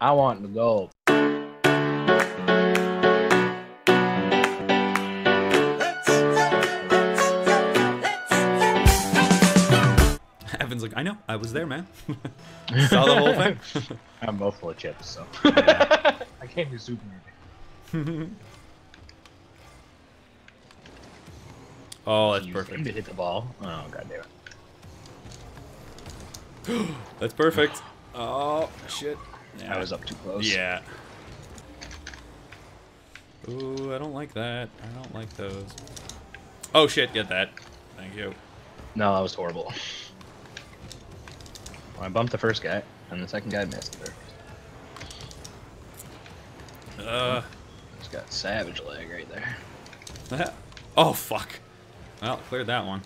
I want the gold. Evan's like, I know, I was there, man. Saw the whole thing. I'm both full of chips, so. I can't do super anything. oh, that's You perfect. seem to hit the ball. Oh god damn it. That's perfect. Oh shit. I was up too close. Yeah. Ooh, I don't like that. I don't like those. Oh shit, get that. Thank you. No, that was horrible. Well, I bumped the first guy, and the second guy missed. There. Uh. He's got savage lag right there. oh fuck. Well, cleared that one.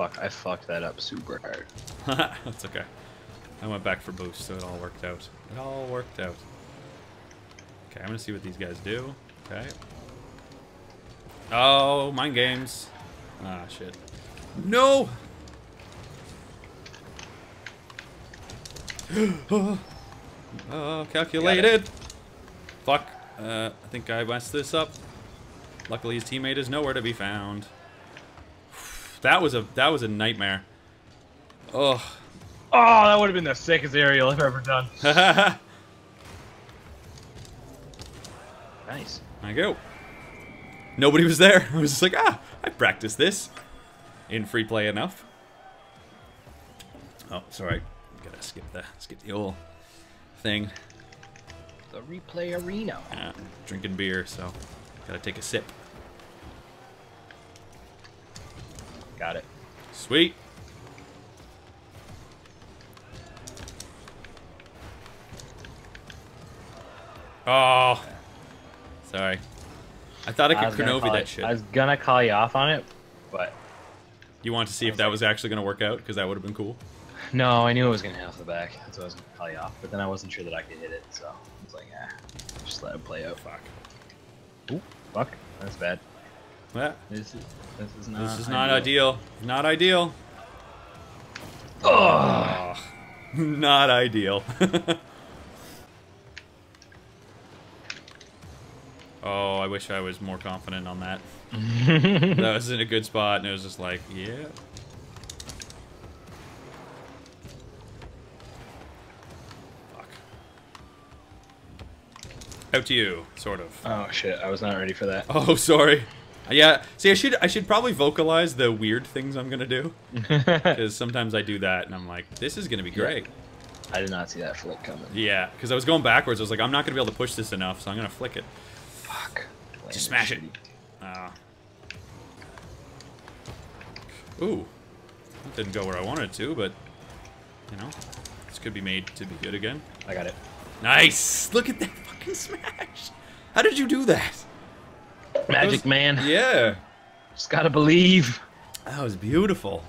Fuck, I fucked that up super hard. That's okay. I went back for boost, so it all worked out. It all worked out. Okay, I'm gonna see what these guys do. Okay. Oh, mind games. Ah, shit. No! oh, calculated. Fuck. Uh, I think I messed this up. Luckily, his teammate is nowhere to be found. That was a that was a nightmare. Oh. Oh, that would have been the sickest aerial I've ever done. Nice. I go. Nobody was there. I was just like, ah, I practiced this in free play enough. Oh, sorry. Gotta skip the skip the old thing. The replay arena. Yeah, drinking beer, so gotta take a sip. Got it. Sweet. Oh, sorry. I thought I I could was gonna Kronovi that it- shit. I was gonna call you off on it, but You want to see if that was actually going to work out? Because that would have been cool. no, I knew it was gonna hit off the back. That's why I was gonna call you off. But then I wasn't sure that I could hit it, so I was like, yeah, just let it play out. Fuck. Ooh, fuck, that's bad. Yeah, This is this is not. this is not ideal. Not ideal. Oh, Not ideal. oh, I wish I was more confident on that. that was in a good spot, and it was just like, yeah. Fuck. Out to you, sort of. oh shit! I was not ready for that. Oh, sorry. Yeah. See, I should I should probably vocalize the weird things I'm gonna do because sometimes I do that, and I'm like, this is gonna be great. I did not see that flick coming. Yeah, because I was going backwards. I was like, I'm not gonna be able to push this enough, so I'm gonna flick it. Fuck. Just smash it. Uh, ooh, that didn't go where I wanted it to, but you know, this could be made to be good again. I got it. Nice. Look at that fucking smash. How did you do that? Magic man. Yeah. Just gotta believe. That was beautiful.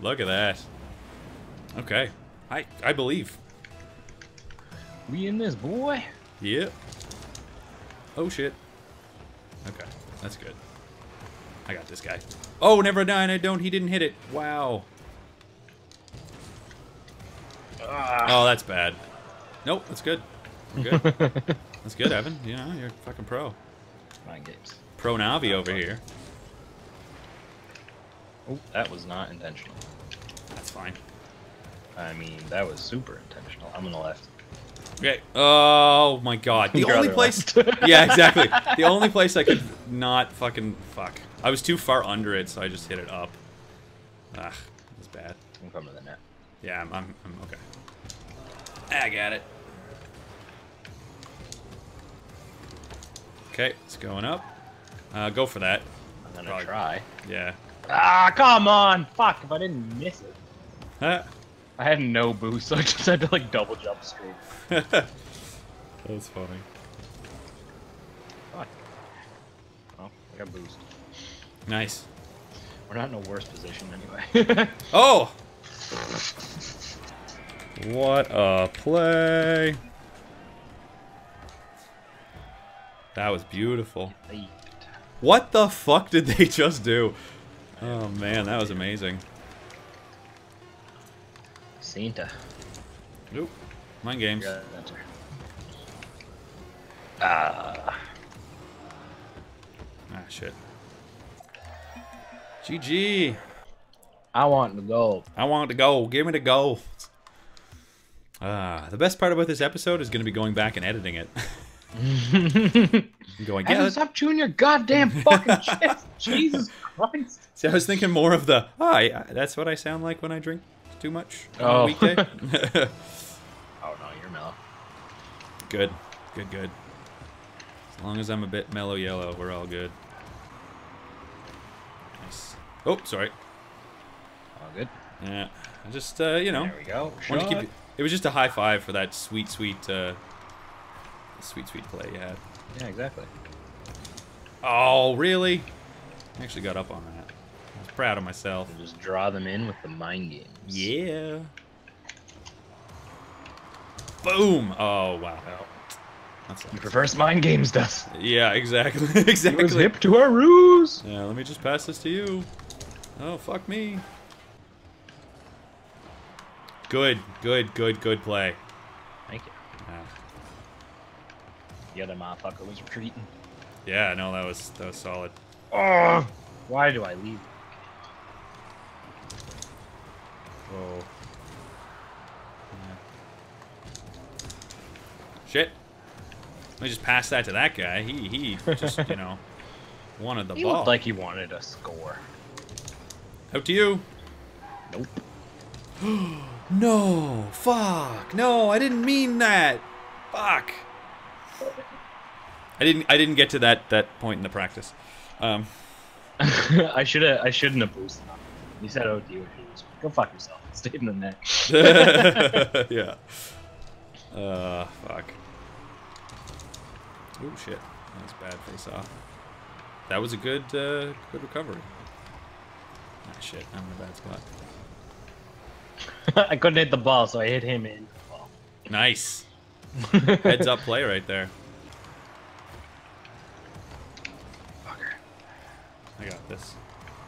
Look at that. Okay. I I believe. We in this, boy. Yep. Oh shit. Okay. That's good. I got this guy. Oh, never mind. I don't. He didn't hit it. Wow. Ah. Oh, that's bad. Nope, that's good. We're good. that's good, Evan. You know, you're a fucking pro. Mind games. Kronovi over here. Oh, that was not intentional. That's fine. I mean, that was super intentional. I'm on the left. Okay. Oh my god. The Your only place. left. yeah, exactly. The only place I could not fucking fuck. I was too far under it, so I just hit it up. Ah, that's bad. I'm coming to the net. Yeah, I'm, I'm, I'm okay. I got it. Okay, it's going up. Uh, go for that. I'm gonna Probably- try. Yeah. Ah, come on! Fuck, if I didn't miss it. Huh? I had no boost, so I just had to like double jump straight. was funny. Fuck. Oh, I got boost. Nice. We're not in a worse position anyway. Oh! What a play. That was beautiful. What the fuck did they just do? Oh man, that was amazing. Jacinta. Nope. Mind games. Yeah, that's her. Ah. Ah, shit. GG. I want the gold. I want the go. Give me the goal. Ah, the best part about this episode is going to be going back and editing it. going, yeah. Evan, stop chewing your goddamn fucking shit. Jesus Christ. See, I was thinking more of the, oh, I, that's what I sound like when I drink too much on a Oh. weekday. Oh no, you're mellow. good, good, good. As long as I'm a bit mellow yellow, we're all good. Nice. Oh, sorry. All good. Yeah, I just, uh, you know, There we go. wanted to keep it, it was just a high five for that sweet, sweet, uh, sweet, sweet play you had. Yeah, exactly. Oh, really? I actually got up on that. I was proud of myself. And just draw them in with the mind games. Yeah. Boom! Oh, wow. Well, That's he prefers mind games, does. Yeah, exactly. He was exactly. hip to our ruse. Yeah, let me just pass this to you. Oh, fuck me. Good, good, good, good play. Thank you. Yeah, The other motherfucker was retreating. yeah no, that was that was solid. Oh, why do I leave? Oh. Shit. Let me just pass that to that guy. He he just, you know, wanted the He ball. looked like he wanted a score. Out to you. Nope. No, fuck. No, I didn't mean that. Fuck. I didn't I didn't get to that that point in the practice. Um I should have. I shouldn't have boosted him. You said which was go fuck yourself. Stay in the net. yeah. Uh, fuck. Oh shit, that was bad face off. That was a good, uh, good recovery. Ah shit, I'm in a bad spot. I couldn't hit the ball, so I hit him in. Nice. Heads up play right there. Fucker. I got this.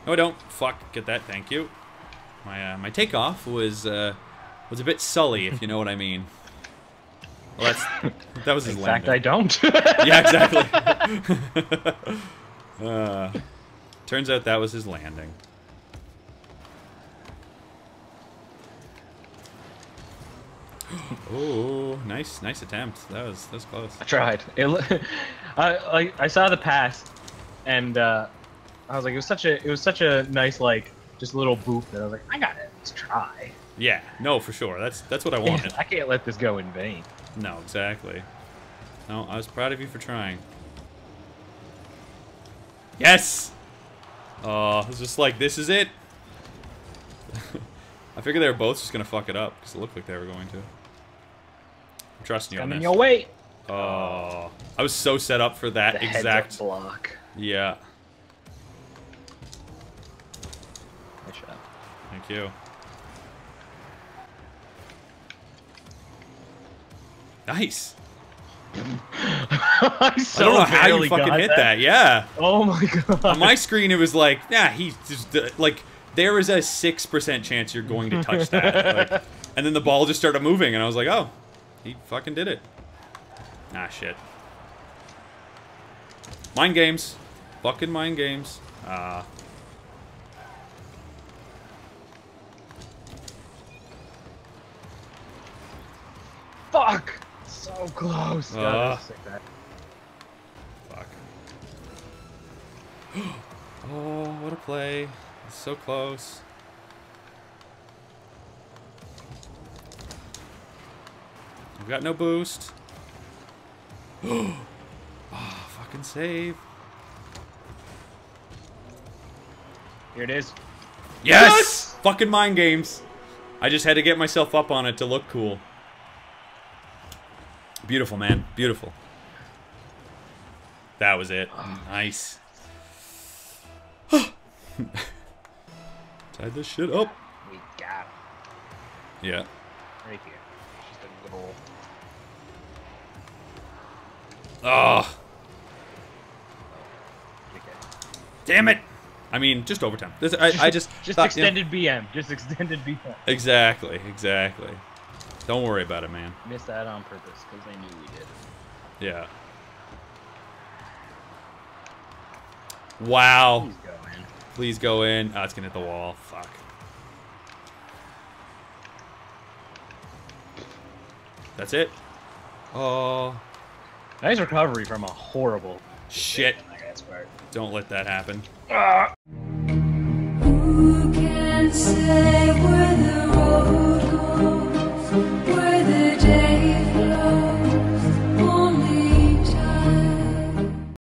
No, I don't. Fuck. Get that. Thank you. My uh, my takeoff was uh, was a bit sully, if you know what I mean. Well, that's that was his In fact, I landing. don't. Yeah, exactly. uh, turns out that was his landing. oh, nice, nice attempt. That was that was close. I tried. It, lo- I I saw the pass, and uh, I was like, it was such a it was such a nice like just little boop that I was like, I gotta at least try. Yeah, no, for sure. That's that's what I wanted. I can't let this go in vain. No, exactly. No, I was proud of you for trying. Yes! Oh, it's just like, this is it. I figured they were both just going to fuck it up, because it looked like they were going to. I'm trusting you on Coming this. your way. Oh, I was so set up for that The exact... block. Yeah, thank you. Nice. I, I don't know how you fucking hit that. Yeah. Oh my god. On my screen, it was like, yeah, he just uh, like there is a six percent chance you're going to touch that, like, and then the ball just started moving, and I was like, oh, he fucking did it. Ah, shit. Mind games, fucking mind games. Ah. Fuck. So close. God, uh. sick, that. Fuck. oh, what a play. It's so close. We've got no boost. oh, fucking save. Here it is. Yes! Yes! Fucking mind games. I just had to get myself up on it to look cool. Beautiful, man. Beautiful. That was it. Nice. Tied this shit up. We got him. Yeah. Right here. Just a good old. Oh, damn it. I mean, just overtime. This, I, I just Just thought, you know- extended BM. Just extended BM. exactly, exactly. Don't worry about it, man. Missed that on purpose because they knew we did. Yeah. Wow. Please go, man. Please go in. Oh, it's gonna hit the wall. Fuck. That's it. Oh Nice recovery from a horrible. shit! I got sparked. Don't let that happen. Ah! Who can say